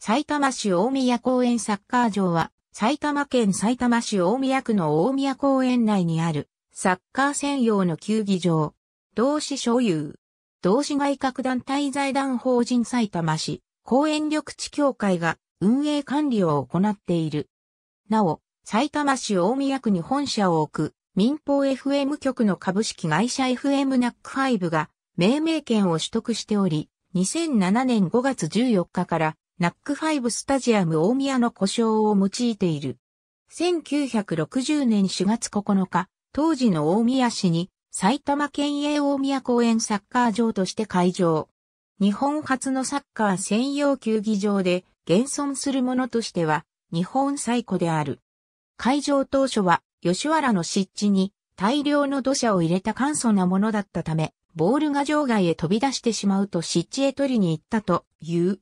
埼玉市大宮公園サッカー場は、埼玉県埼玉市大宮区の大宮公園内にある、サッカー専用の球技場。同市所有。同市外郭団体財団法人埼玉市、公園緑地協会が運営管理を行っている。なお、埼玉市大宮区に本社を置く民放 FM 局の株式会社 FM ナック5が命名権を取得しており、2007年5月14日からナックファイブスタジアム大宮の故障を用いている。1960年4月9日、当時の大宮市に埼玉県営大宮公園サッカー場として開場。日本初のサッカー専用球技場で現存するものとしては日本最古である。開場当初は吉原の湿地に大量の土砂を入れた簡素なものだったため、ボールが場外へ飛び出してしまうと湿地へ取りに行ったという。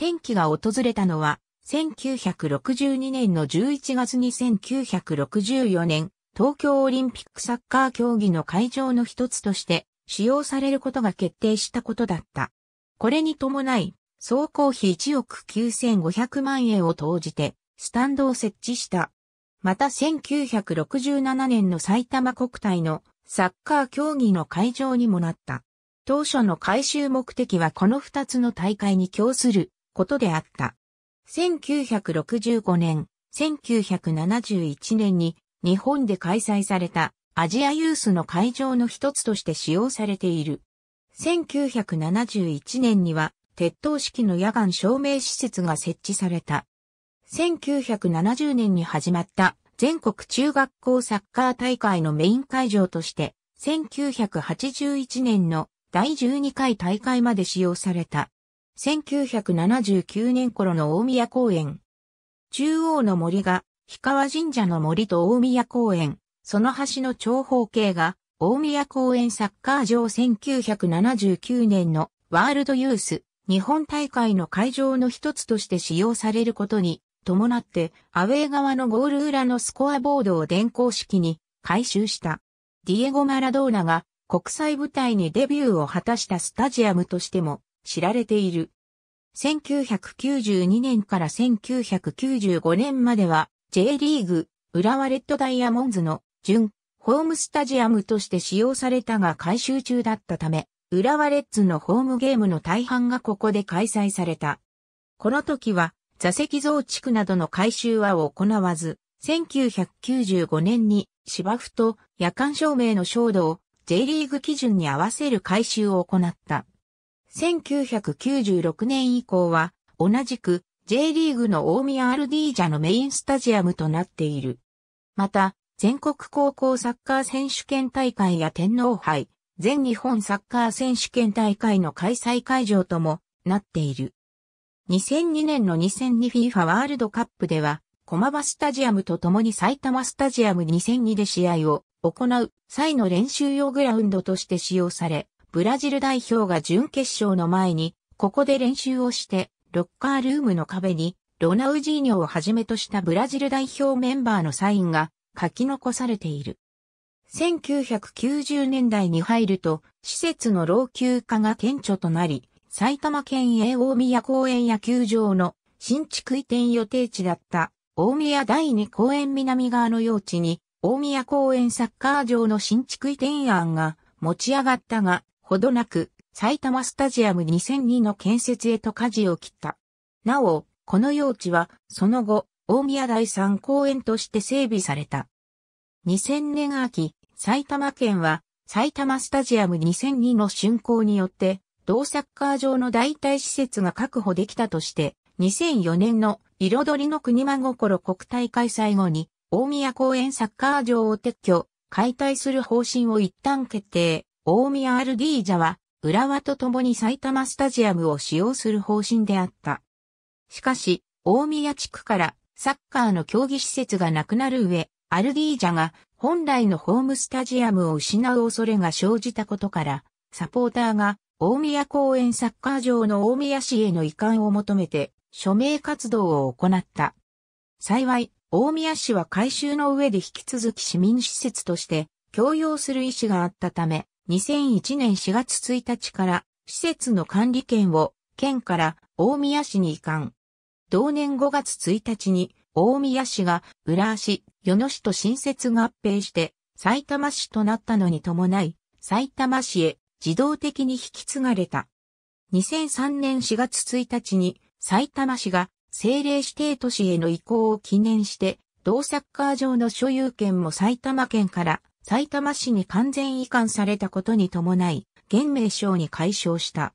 転機が訪れたのは、1962年の11月に1964年、東京オリンピックサッカー競技の会場の一つとして使用されることが決定したことだった。これに伴い、総工費1億9500万円を投じて、スタンドを設置した。また1967年の埼玉国体のサッカー競技の会場にもなった。当初の改修目的はこの2つの大会に供することであった。1965年、1971年に日本で開催されたアジアユースの会場の一つとして使用されている。1971年には鉄塔式の野外照明施設が設置された。1970年に始まった全国中学校サッカー大会のメイン会場として、1981年の第12回大会まで使用された。1979年頃の大宮公園。中央の森が氷川神社の森と大宮公園、その橋の長方形が大宮公園サッカー場1979年のワールドユース日本大会の会場の一つとして使用されることに伴ってアウェー側のゴール裏のスコアボードを電光式に改修した。ディエゴ・マラドーナが国際舞台にデビューを果たしたスタジアムとしても知られている。1992年から1995年までは J リーグ浦和レッドダイヤモンズの準ホームスタジアムとして使用されたが改修中だったため、浦和レッズのホームゲームの大半がここで開催された。この時は座席増築などの改修は行わず、1995年に芝生と夜間照明の照度を J リーグ基準に合わせる改修を行った。1996年以降は同じく J リーグの大宮アルディージャのメインスタジアムとなっている。また、全国高校サッカー選手権大会や天皇杯、全日本サッカー選手権大会の開催会場ともなっている。2002年の 2002FIFA ワールドカップでは、駒場スタジアムと共に埼玉スタジアム2002で試合を行う際の練習用グラウンドとして使用され、ブラジル代表が準決勝の前に、ここで練習をして、ロッカールームの壁に、ロナウジーニョをはじめとしたブラジル代表メンバーのサインが書き残されている。1990年代に入ると、施設の老朽化が顕著となり、埼玉県営大宮公園野球場の新築移転予定地だった大宮第二公園南側の用地に大宮公園サッカー場の新築移転案が持ち上がったが、ほどなく、埼玉スタジアム2002の建設へと舵を切った。なお、この用地は、その後、大宮第三公園として整備された。2000年秋、埼玉県は、埼玉スタジアム2002の竣工によって、同サッカー場の代替施設が確保できたとして、2004年の彩りの国真心国体開催後に、大宮公園サッカー場を撤去、解体する方針を一旦決定。大宮アルディージャは、浦和と共に埼玉スタジアムを使用する方針であった。しかし、大宮地区からサッカーの競技施設がなくなる上、アルディージャが本来のホームスタジアムを失う恐れが生じたことから、サポーターが大宮公園サッカー場の大宮市への移管を求めて署名活動を行った。幸い、大宮市は改修の上で引き続き市民施設として共用する意思があったため、2001年4月1日から施設の管理権を県から大宮市に移管。同年5月1日に大宮市が浦和市、与野市と新設合併して埼玉市となったのに伴い、埼玉市へ自動的に引き継がれた。2003年4月1日に埼玉市が政令指定都市への移行を記念して、同サッカー場の所有権も埼玉県から埼玉市に完全移管されたことに伴い、現名称に解消した。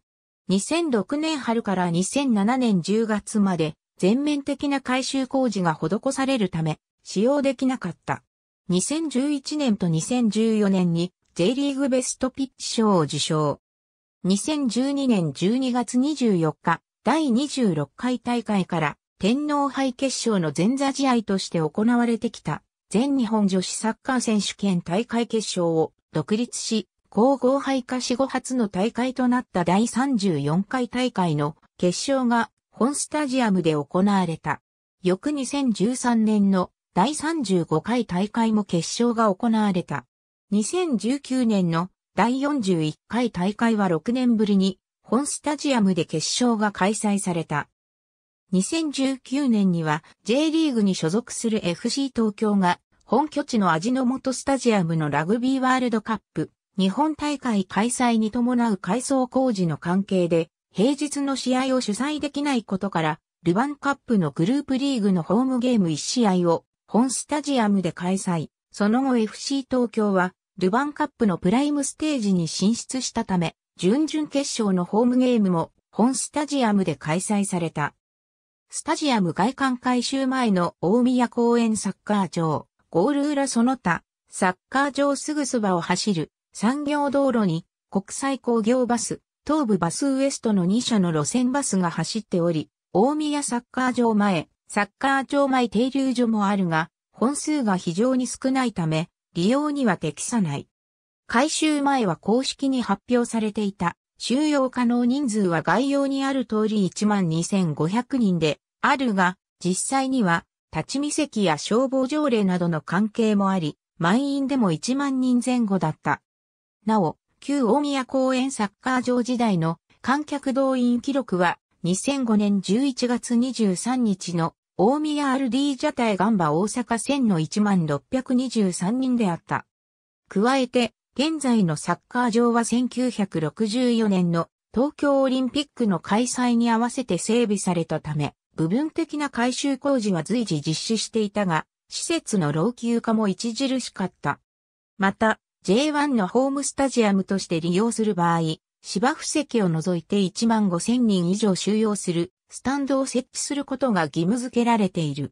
2006年春から2007年10月まで全面的な改修工事が施されるため使用できなかった。2011年と2014年に J リーグベストピッチ賞を受賞。2012年12月24日、第26回大会から天皇杯決勝の前座試合として行われてきた全日本女子サッカー選手権大会決勝を独立し、皇后杯化死後初の大会となった第34回大会の決勝が本スタジアムで行われた。翌2013年の第35回大会も決勝が行われた。2019年の第41回大会は6年ぶりに本スタジアムで決勝が開催された。2019年には J リーグに所属する FC 東京が本拠地の味の素スタジアムのラグビーワールドカップ日本大会開催に伴う改装工事の関係で平日の試合を主催できないことからルヴァンカップのグループリーグのホームゲーム1試合を本スタジアムで開催。その後 FC 東京はルヴァンカップのプライムステージに進出したため、準々決勝のホームゲームも本スタジアムで開催された。スタジアム外観改修前の大宮公園サッカー場、ゴール裏その他、サッカー場すぐそばを走る産業道路に国際工業バス、東部バスウエストの2社の路線バスが走っており、大宮サッカー場前、サッカー場前停留所もあるが、本数が非常に少ないため、利用には適さない。改修前は公式に発表されていた収容可能人数は概要にある通り12,500人であるが、実際には立ち見席や消防条例などの関係もあり、満員でも1万人前後だった。なお、旧大宮公園サッカー場時代の観客動員記録は2005年11月23日の大宮 RD ジャタイガンバ大阪線の1623人であった。加えて、現在のサッカー場は1964年の東京オリンピックの開催に合わせて整備されたため、部分的な改修工事は随時実施していたが、施設の老朽化も著しかった。また、J1 のホームスタジアムとして利用する場合、芝生席を除いて1万5千人以上収容するスタンドを設置することが義務付けられている。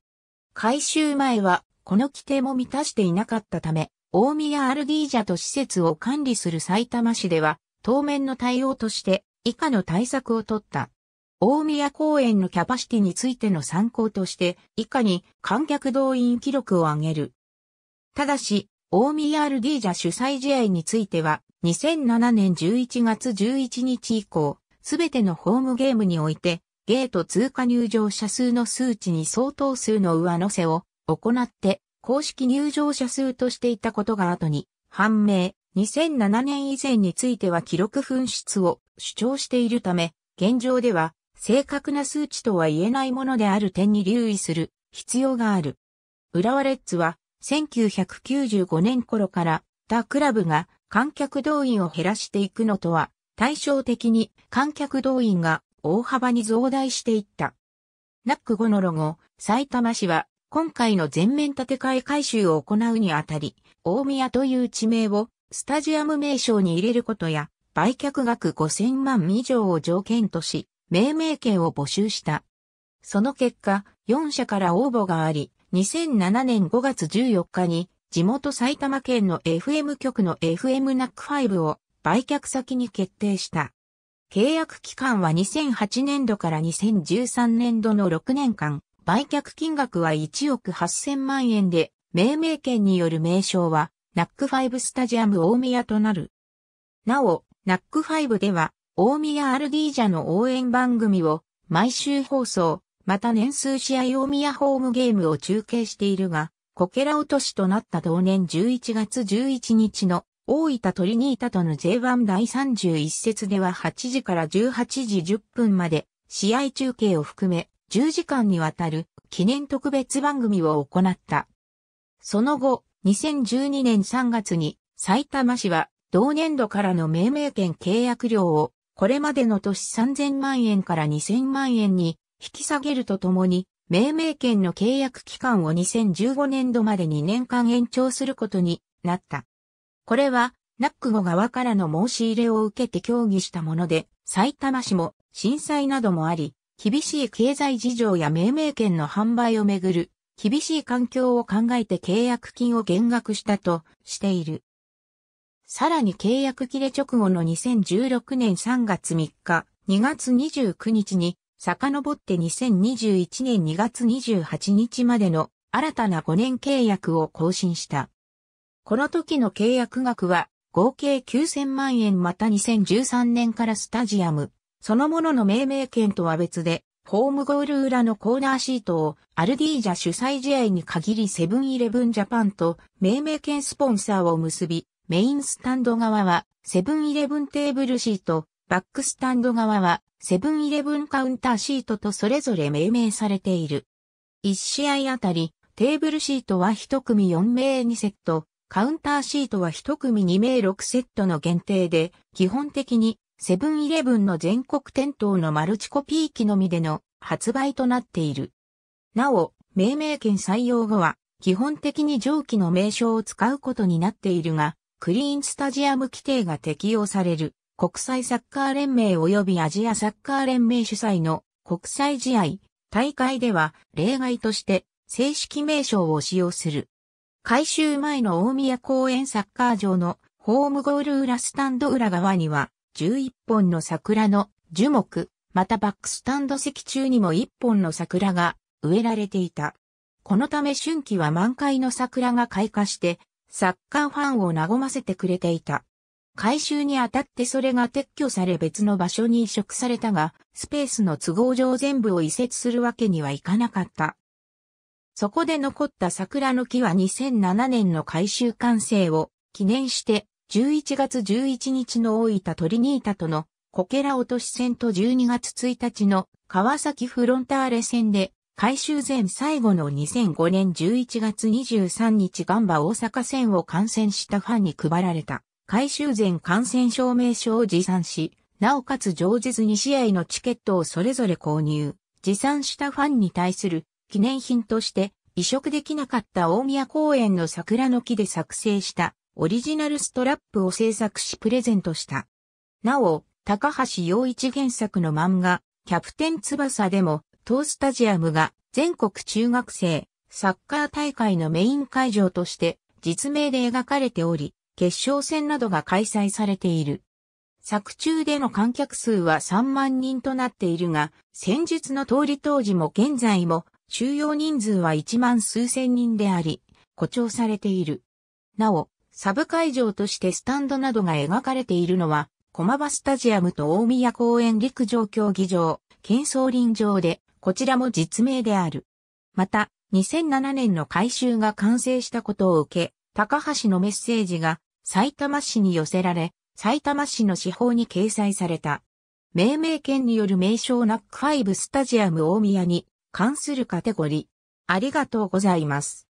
改修前は、この規定も満たしていなかったため、大宮アルディージャと施設を管理する埼玉市では、当面の対応として以下の対策を取った。大宮公園のキャパシティについての参考として、以下に観客動員記録を挙げる。ただし、大宮アルディージャ主催試合については、2007年11月11日以降、すべてのホームゲームにおいて、ゲート通過入場者数の数値に相当数の上乗せを行って公式入場者数としていたことが後に判明。2007年以前については記録紛失を主張しているため、現状では正確な数値とは言えないものである点に留意する必要がある。浦和レッズは1995年頃から他クラブが観客動員を減らしていくのとは対照的に観客動員が大幅に増大していった。ナック5のロゴ、埼玉市は今回の全面建て替え改修を行うにあたり、大宮という地名をスタジアム名称に入れることや、売却額5000万以上を条件とし、命名権を募集した。その結果、4社から応募があり、2007年5月14日に地元埼玉県の FM 局の FM ナック5を売却先に決定した。契約期間は2008年度から2013年度の6年間、売却金額は1億8000万円で、命名権による名称は、ナックファイブスタジアム大宮となる。なお、ナックファイブでは、大宮アルディージャの応援番組を毎週放送、また年数試合大宮ホームゲームを中継しているが、こけら落としとなった同年11月11日の大分トリニータとの J1 第31節では8時から18時10分まで試合中継を含め10時間にわたる記念特別番組を行った。その後、2012年3月に埼玉市は同年度からの命名権契約料をこれまでの年3000万円から2000万円に引き下げるとともに命名権の契約期間を2015年度まで2年間延長することになった。これは、ナックゴ側からの申し入れを受けて協議したもので、埼玉市も震災などもあり、厳しい経済事情や命名権の販売をめぐる厳しい環境を考えて契約金を減額したとしている。さらに契約切れ直後の2016年3月3日、2月29日に遡って2021年2月28日までの新たな5年契約を更新した。この時の契約額は合計9000万円また2013年からスタジアム、そのものの命名権とは別で、ホームゴール裏のコーナーシートをアルディージャ主催試合に限りセブンイレブンジャパンと命名権スポンサーを結び、メインスタンド側はセブンイレブンテーブルシート、バックスタンド側はセブンイレブンカウンターシートとそれぞれ命名されている。1試合あたり、テーブルシートは1組4名2セット、カウンターシートは1組2名6セットの限定で、基本的にセブンイレブンの全国店頭のマルチコピー機のみでの発売となっている。なお、命名権採用後は、基本的に上記の名称を使うことになっているが、クリーンスタジアム規定が適用される。国際サッカー連盟及びアジアサッカー連盟主催の国際試合、大会では例外として正式名称を使用する。改修前の大宮公園サッカー場のホームゴール裏スタンド裏側には11本の桜の樹木、またバックスタンド席中にも1本の桜が植えられていた。このため春季は満開の桜が開花してサッカーファンを和ませてくれていた。改修にあたってそれが撤去され別の場所に移植されたが、スペースの都合上全部を移設するわけにはいかなかった。そこで残った桜の木は2007年の改修完成を記念して11月11日の大分トリニータとのこけら落とし戦と12月1日の川崎フロンターレ戦で改修前最後の2005年11月23日ガンバ大阪戦を観戦したファンに配られた。回収前感染証明書を持参し、なおかつ常日2試合のチケットをそれぞれ購入。持参したファンに対する記念品として移植できなかった大宮公園の桜の木で作成したオリジナルストラップを制作しプレゼントした。なお、高橋洋一原作の漫画、キャプテン翼でも、当スタジアムが全国中学生サッカー大会のメイン会場として実名で描かれており、決勝戦などが開催されている。作中での観客数は3万人となっているが、戦術の通り当時も現在も収容人数は1万数千人であり、誇張されている。なお、サブ会場としてスタンドなどが描かれているのは、駒場スタジアムと大宮公園陸上競技場、県総林場で、こちらも実名である。また、2007年の改修が完成したことを受け、高橋のメッセージが埼玉市に寄せられ、埼玉市の司法に掲載された。命名権による名称ナック5スタジアム大宮に関するカテゴリー。ありがとうございます。